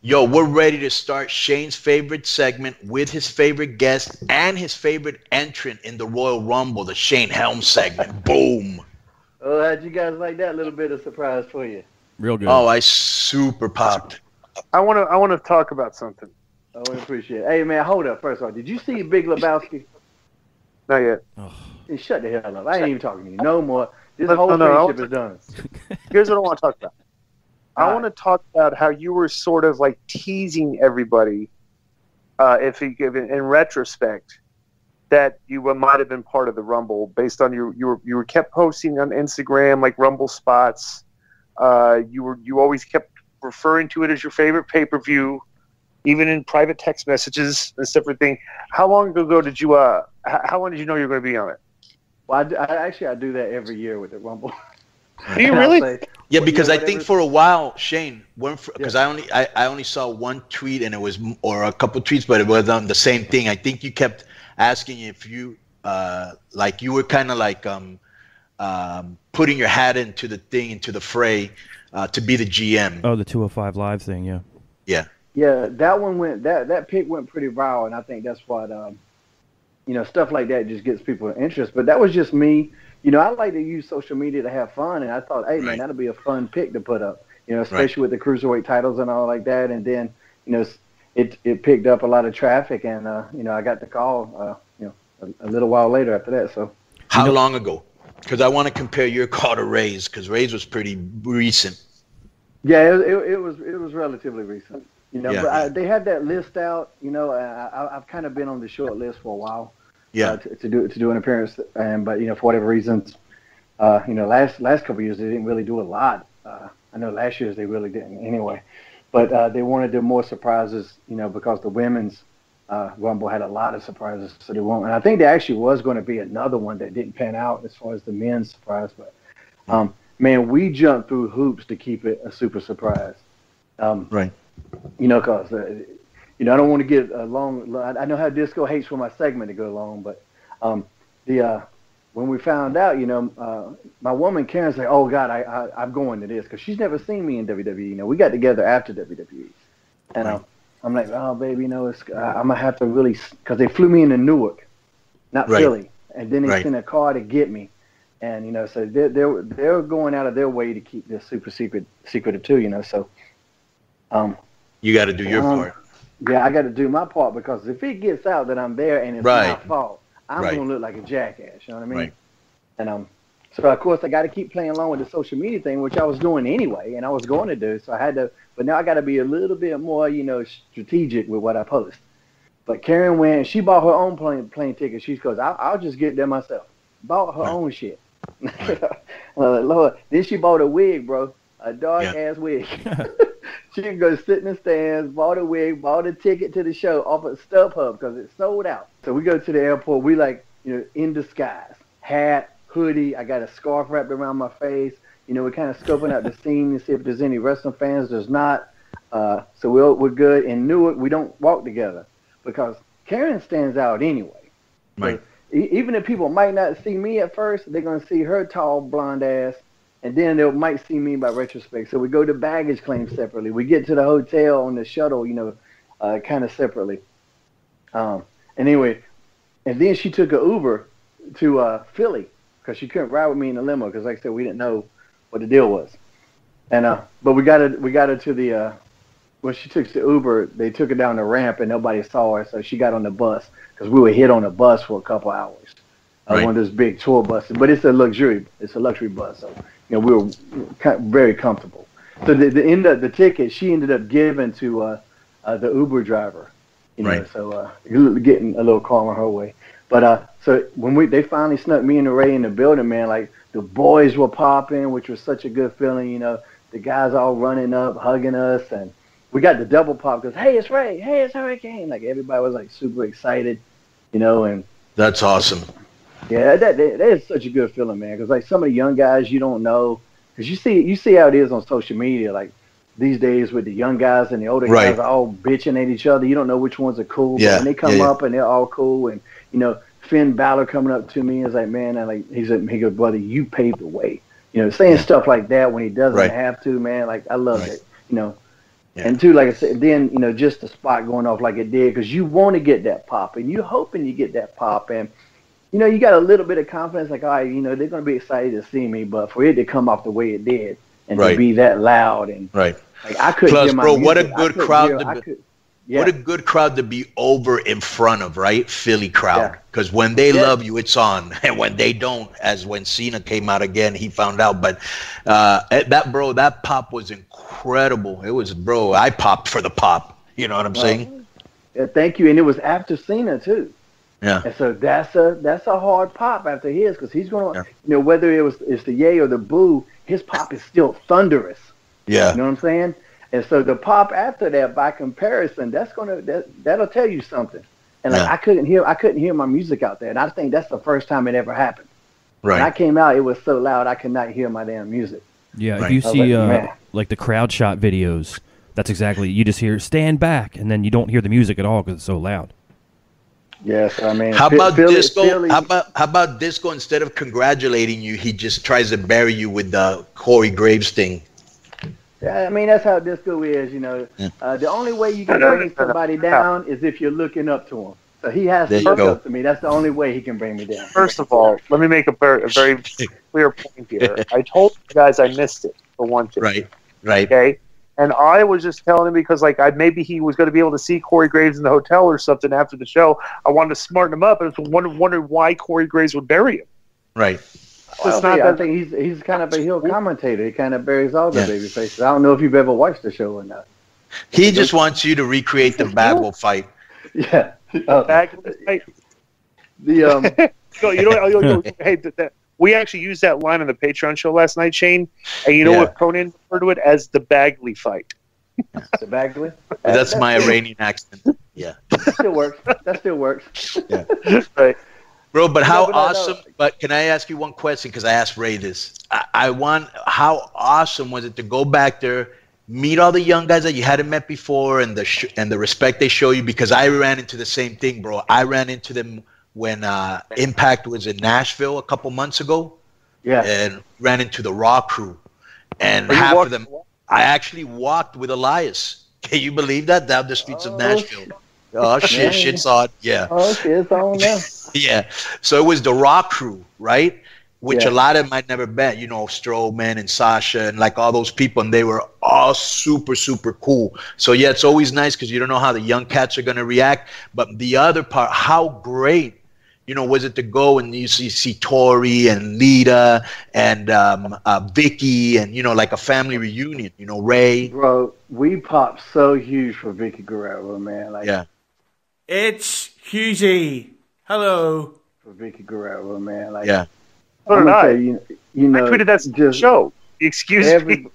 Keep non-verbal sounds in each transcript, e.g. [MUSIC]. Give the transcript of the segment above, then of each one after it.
Yo, we're ready to start Shane's favorite segment with his favorite guest and his favorite entrant in the Royal Rumble, the Shane Helms segment. [LAUGHS] Boom. Oh, how'd you guys like that little bit of surprise for you? Real good. Oh, I super popped. I want to. I want to talk about something. Oh, we appreciate it. Hey, man, hold up. First of all, did you see Big Lebowski? Not yet. Hey, shut the hell up. I ain't even talking to you no more. This No, whole no, no, I friendship is done. [LAUGHS] Here's what I want to talk about. I want to talk about how you were sort of like teasing everybody, uh, if you give in retrospect, that you might have been part of the Rumble based on your you were you were kept posting on Instagram like Rumble spots. Uh, you were you always kept referring to it as your favorite pay per view, even in private text messages and stuff. Everything. How long ago did you uh? How long did you know you were going to be on it? Well, I, I actually I do that every year with the Rumble. Do you really? [LAUGHS] say, Yeah, because yeah, I think for a while, Shane, because I only I, I only saw one tweet and it was or a couple tweets, but it was on the same thing. I think you kept asking if you uh like you were kind of like um um putting your hat into the thing into the fray uh, to be the GM. Oh, the 205 live thing, yeah. Yeah, Yeah, that one went that that pick went pretty viral, and I think that's what um, you know stuff like that just gets people interest. But that was just me. You know, I like to use social media to have fun, and I thought, hey man, that'll be a fun pick to put up. You know, especially with the cruiserweight titles and all like that. And then you know, it it picked up a lot of traffic, and uh, you know, I got the call. Uh, you know, a, a little while later after that. So how long ago? Because I want to compare your call to Rey's because Rey's was pretty recent. Yeah, it, it, it was it was relatively recent. You know, Yeah, but I, they had that list out. You know, I, I, I've kind of been on the short list for a while. Yeah, uh, to, to do to do an appearance, and but you know for whatever reasons, uh, you know last last couple of years they didn't really do a lot. Uh, I know last year's they really didn't anyway, but uh, they wanted to do more surprises, you know, because the women's uh, Rumble had a lot of surprises, so they won't. And I think there actually was going to be another one that didn't pan out as far as the men's surprise, but um, man, we jumped through hoops to keep it a super surprise. Um, right. you know, cause uh, you know I don't want to get a long. I know how Disco hates for my segment to go long, but um, the uh, when we found out, you know, uh, my woman Karen's like, "Oh God, I, I I'm going to this," because she's never seen me in WWE. You know, we got together after WWE, and um, I'm like, "Oh baby, you know, it's, uh, I'm gonna have to really," because they flew me into Newark, not Right. Philly, and then they Right. sent a car to get me. And you know, so they're they're they're going out of their way to keep this super secret secretive too. You know, so um, You got to do your Um, part. Yeah, I got to do my part because if it gets out that I'm there and it's Right. my fault, I'm Right. gonna look like a jackass. You know what I mean? Right. And um, so of course I got to keep playing along with the social media thing, which I was doing anyway, and I was going to do. So I had to, but now I got to be a little bit more, you know, strategic with what I post. But Karen went, she bought her own plane plane ticket. She goes, I'll, I'll just get there myself. Bought her Right. own shit. [LAUGHS] Lord, then she bought a wig, bro, a dark Yeah. ass wig. [LAUGHS] she can go sit in the stands, bought a wig, bought a ticket to the show off of StubHub because it sold out. So we go to the airport. We like, you know, in disguise, hat, hoodie. I got a scarf wrapped around my face. You know, we're kind of scoping out the [LAUGHS] scene to see if there's any wrestling fans. There's not. Uh, so we're, we're good. In Newark, we don't walk together because Karen stands out anyway. Right. E- even if people might not see me at first, they're gonna see her tall blonde ass, and then they might see me by retrospect. So we go to baggage claim separately. We get to the hotel on the shuttle, you know, uh, kind of separately. Um, and anyway, and then she took an Uber to uh, Philly because she couldn't ride with me in the limo because, like I said, we didn't know what the deal was. And uh, but we got it. we got her to the uh, when she took the Uber, they took her down the ramp and nobody saw her, so she got on the bus because we were hit on the bus for a couple hours. Uh, Right. One of those big tour buses, but it's a luxury, it's a luxury bus, so you know we were very comfortable. So the, the end of the ticket, she ended up giving to uh, uh, the Uber driver, you know, Right. so uh, getting a little karma her way. But uh, so when we they finally snuck me and the Rey in the building, man, like the boys were popping, which was such a good feeling. You know, the guys all running up, hugging us, and we got the double pop because hey, it's Rey, hey, it's Hurricane. Like everybody was like super excited, you know, and That's awesome. Yeah, that, that, that is such a good feeling, man. Because like some of the young guys, you don't know, because you see you see how it is on social media, like these days with the young guys and the older Right. guys are all bitching at each other. You don't know which ones are cool. But Yeah, when they come yeah, yeah. up and they're all cool, and you know Finn Balor coming up to me is like, man, I like he's like, he goes, brother, you paved the way. You know, saying stuff like that when he doesn't Right. have to, man. Like I love Right. it. You know, And two, like I said, then you know just the spot going off like it did because you want to get that pop and you're hoping you get that pop and you know you got a little bit of confidence like all right you know they're gonna be excited to see me but for it to come off the way it did and Right. to be that loud and Right. like I couldn't Plus, hear my bro, what a good crowd hear- to be- could- yeah. What a good crowd to be over in front of, right? Philly crowd. Yeah. Because when they Yeah. love you, it's on. [LAUGHS] And when they don't, as when Cena came out again, he found out. But uh, eh, that, bro, that pop was incredible. It was, bro, I popped for the pop. You know what I'm saying? Yeah, thank you. And it was after Cena too. Yeah. And so that's a that's a hard pop after his because he's gonna Yeah. you know whether it was it's the yay or the boo, his pop is still thunderous. Yeah. You know what I'm saying? And so the pop after that, by comparison, that's gonna that that'll tell you something. And like Yeah. I couldn't hear I couldn't hear my music out there, and I think that's the first time it ever happened. Right. When I came out, it was so loud I could not hear my damn music. Yeah, Right. if you see like, uh, like the crowd shot videos, that's exactly you just hear stand back, and then you don't hear the music at all because it's so loud. Yes, I mean. How about Philly- disco? Philly- How about how about disco? Instead of congratulating you, he just tries to bury you with the Corey Graves thing. Yeah, I mean that's how disco is, you know. Yeah. Uh, the only way you can No, no, bring no, no. somebody down is if you're looking up to him. So he has There to look go. up to me. That's the only way he can bring me down. First of all, let me make a very, a very [LAUGHS] clear point here. I told you guys I missed it for one thing. Right. Right. Okay. And I was just telling him because, like, I maybe he was going to be able to see Corey Graves in the hotel or something after the show. I wanted to smarten him up, and I was wondering, wondering why Corey Graves would bury him. Right. Well, it's not yeah, I that- think he's he's kind of a heel commentator. He kind of buries all the Yeah. baby faces. I don't know if you've ever watched the show or not. He just wants you to recreate the Bagwell fight. Yeah. Uh, Bag- hey, the um. [LAUGHS] you know, you know, you know, hey, that, we actually used that line on the Patreon show last night, Shane. And you know Yeah. what Konnan referred to it as the Bagley fight. [LAUGHS] the Bagley. That's That- my Iranian accent. [LAUGHS] Yeah. still works. That still works. Yeah. [LAUGHS] Right. Bro, but how No, but no, no. awesome? But can I ask you one question? Because I asked Rey this. I, I want, how awesome was it to go back there, meet all the young guys that you hadn't met before, and the sh- and the respect they show you? Because I ran into the same thing, bro. I ran into them when uh, Impact was in Nashville a couple months ago, Yeah. and ran into the Raw crew, and half of them. I actually walked with Elias. [LAUGHS] Can you believe that down the streets of Oh, Nashville? Oh [LAUGHS] shit, Yeah. shit's on. Yeah. Oh, okay, it's on now. [LAUGHS] Yeah. So it was the Raw crew, right? Which Yeah. a lot of them I'd never met, you know, Strowman and Sasha and like all those people, and they were all super, super cool. So yeah, it's always nice because you don't know how the young cats are gonna react. But the other part, how great, you know, was it to go and you see, see Torrie and Lita and um, uh, Vickie and you know, like a family reunion. You know, Ray. Bro, we popped so huge for Vickie Guerrero, man. Like Yeah. It's Hughezy. Hello. for Vickie Guerrero, man. Like Yeah. So I'm did I. you, you know, I tweeted that just show. Excuse me.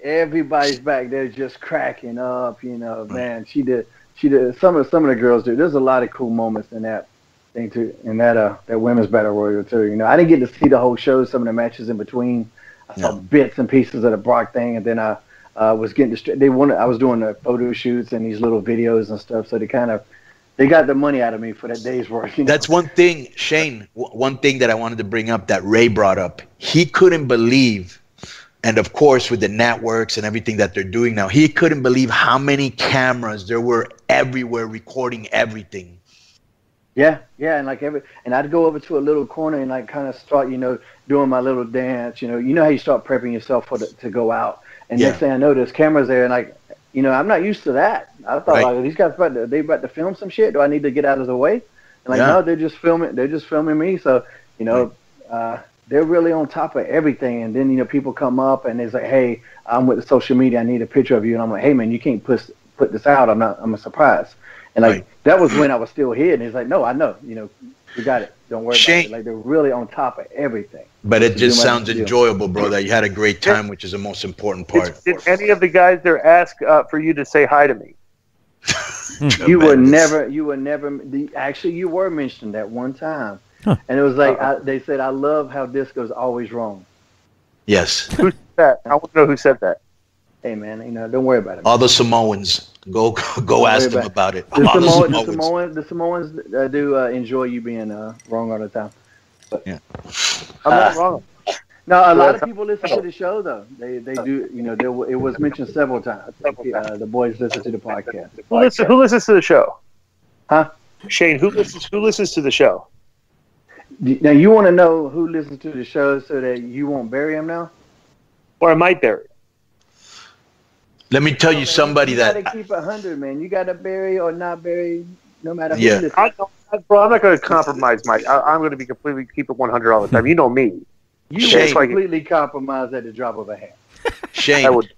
everybody's back there just cracking up. You know, man. She did. She did. Some of some of the girls do. There's a lot of cool moments in that thing too. In that uh that women's battle royal too. You know, I didn't get to see the whole show. Some of the matches in between. I saw Yeah. bits and pieces of the Brock thing, and then I uh, was getting distracted. They wanted. I was doing the photo shoots and these little videos and stuff. So they kind of they got the money out of me for that day's work. You know? That's one thing, Shane. w- One thing that I wanted to bring up that Rey brought up. He couldn't believe, and of course, with the networks and everything that they're doing now, he couldn't believe how many cameras there were everywhere recording everything. Yeah, yeah, and like every, and I'd go over to a little corner and like kind of start, you know, doing my little dance. You know, you know how you start prepping yourself for the, to go out, and Yeah. next thing I know, there's cameras there, and like, you know, I'm not used to that. I thought Right. like these guys about to, they about to film some shit. Do I need to get out of the way? And like, Yeah. no, they're just filming. They're just filming me. So, you know, uh, they're really on top of everything. And then you know, people come up and it's like, hey, I'm with the social media. I need a picture of you, and I'm like, hey man, you can't put put this out. I'm not. I'm a surprise. And like Right. that was when I was still here, and he's like, "No, I know. You know, we got it. Don't worry Shane- about it." Like they're really on top of everything. But it just sounds enjoyable, bro. That you had a great time, which is the most important part. Did, did any of the guys there ask uh, for you to say hi to me? [LAUGHS] You were never, you were never. The, actually, you were mentioned that one time, Huh. and it was like I, they said, "I love how disco's always wrong." Yes. Who said that? I want to know who said that. Hey man, you know, don't worry about it. All the Samoans. Go go ask them about it. about it. the, All the Samoans. Samoans, the Samoans uh, do uh, enjoy you being uh, wrong all the time. But Yeah. I'm not Uh, wrong. No, a lot Well, of people listen to the show though. They they do. You know, there, it was mentioned several times. Uh, the boys listen to the podcast. Who, listen, who listens to the show? Huh? Shane, who listens? Who listens to the show? Now you want to know who listens to the show so that you won't bury him now? Or I might bury. it. Let me tell oh, you somebody you that gotta keep a hundred, man. You gotta bury or not bury, no matter who Yeah. listens. I don't, bro, I'm not going to compromise my. I, I'm going to be completely keep it 100 all the time. You know me. You Shane. will completely compromise at the drop of a hat. I would.